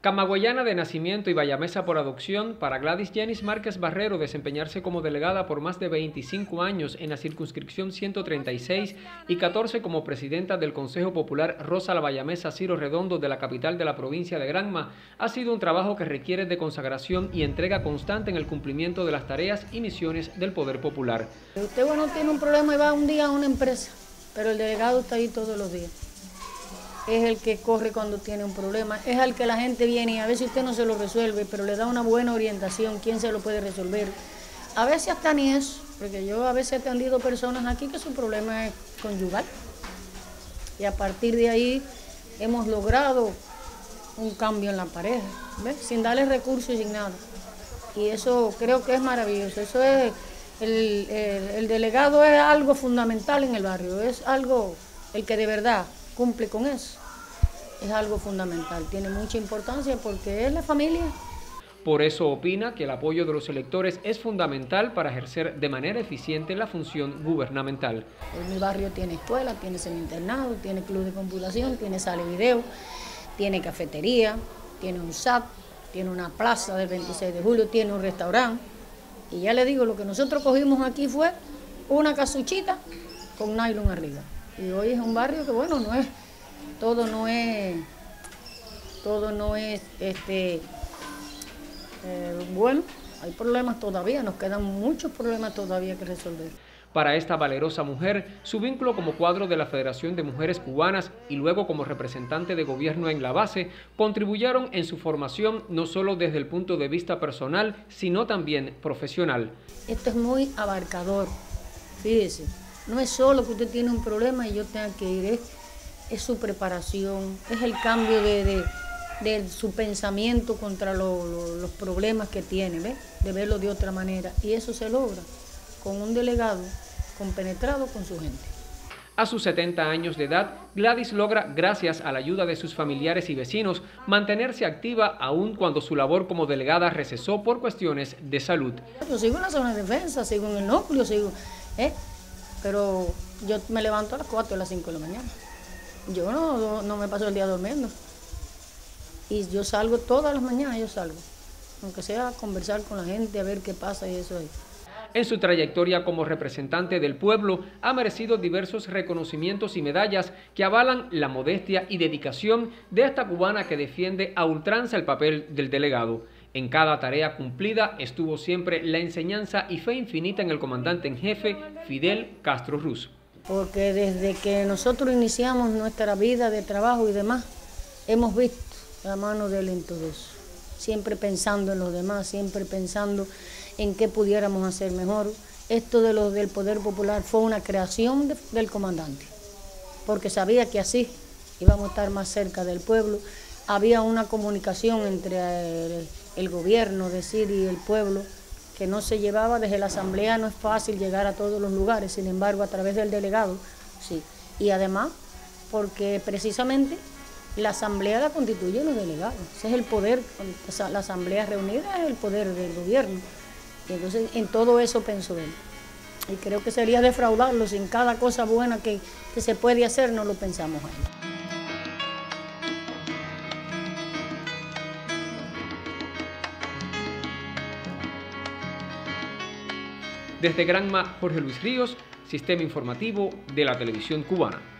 Camagüeyana de nacimiento y bayamesa por adopción, para Gladys Jenis Márquez Barrero desempeñarse como delegada por más de 25 años en la circunscripción 136 y 14 como presidenta del Consejo Popular Rosa la Bayamesa Ciro Redondo de la capital de la provincia de Granma, ha sido un trabajo que requiere de consagración y entrega constante en el cumplimiento de las tareas y misiones del Poder Popular. Usted bueno tiene un problema y va un día a una empresa, pero el delegado está ahí todos los días es el que corre cuando tiene un problema, es al que la gente viene y a veces usted no se lo resuelve, pero le da una buena orientación, quién se lo puede resolver. A veces hasta ni eso, porque yo a veces he atendido personas aquí que su problema es conyugal. Y a partir de ahí hemos logrado un cambio en la pareja, ¿ves? sin darle recursos y sin nada. Y eso creo que es maravilloso. Eso es, el, el delegado es algo fundamental en el barrio, es algo, el que de verdad cumple con eso. Es algo fundamental, tiene mucha importancia porque es la familia. Por eso opina que el apoyo de los electores es fundamental para ejercer de manera eficiente la función gubernamental. En mi barrio tiene escuela, tiene semi-internado, tiene club de computación, tiene sala de video, tiene cafetería, tiene un SAT, tiene una plaza del 26 de julio, tiene un restaurante. Y ya le digo, lo que nosotros cogimos aquí fue una casuchita con nylon arriba. Y hoy es un barrio que, bueno, no es, todo no es, todo no es, este, eh, bueno, hay problemas todavía, nos quedan muchos problemas todavía que resolver. Para esta valerosa mujer, su vínculo como cuadro de la Federación de Mujeres Cubanas y luego como representante de gobierno en la base contribuyeron en su formación no solo desde el punto de vista personal, sino también profesional. Esto es muy abarcador, fíjese. No es solo que usted tiene un problema y yo tenga que ir, es, su preparación, es el cambio de, su pensamiento contra los problemas que tiene, de verlo de otra manera. Y eso se logra con un delegado compenetrado con su gente. A sus 70 años de edad, Gladys logra, gracias a la ayuda de sus familiares y vecinos, mantenerse activa aún cuando su labor como delegada recesó por cuestiones de salud. Yo sigo en la zona de defensa, sigo en el núcleo, sigo... ¿eh? Pero yo me levanto a las 4 o a las 5 de la mañana. Yo no, no me paso el día durmiendo. Y yo salgo todas las mañanas, yo salgo. Aunque sea a conversar con la gente, a ver qué pasa y eso ahí. En su trayectoria como representante del pueblo, ha merecido diversos reconocimientos y medallas que avalan la modestia y dedicación de esta cubana que defiende a ultranza el papel del delegado. En cada tarea cumplida estuvo siempre la enseñanza y fe infinita en el comandante en jefe Fidel Castro Ruz. Porque desde que nosotros iniciamos nuestra vida de trabajo y demás, hemos visto la mano de él en todo eso. Siempre pensando en los demás, siempre pensando en qué pudiéramos hacer mejor. Esto de lo del Poder Popular fue una creación del comandante, porque sabía que así íbamos a estar más cerca del pueblo. Había una comunicación entre el, gobierno, decir, y el pueblo, que no se llevaba desde la asamblea, no es fácil llegar a todos los lugares, sin embargo, a través del delegado, sí. Y además, porque precisamente la asamblea la constituyen los delegados, ese es el poder, la asamblea reunida es el poder del gobierno. Y entonces en todo eso pensó él. Y creo que sería defraudarlo sin cada cosa buena que, que se puede hacer, no lo pensamos ahí. Desde Granma, Jorge Luis Ríos, Sistema Informativo de la Televisión Cubana.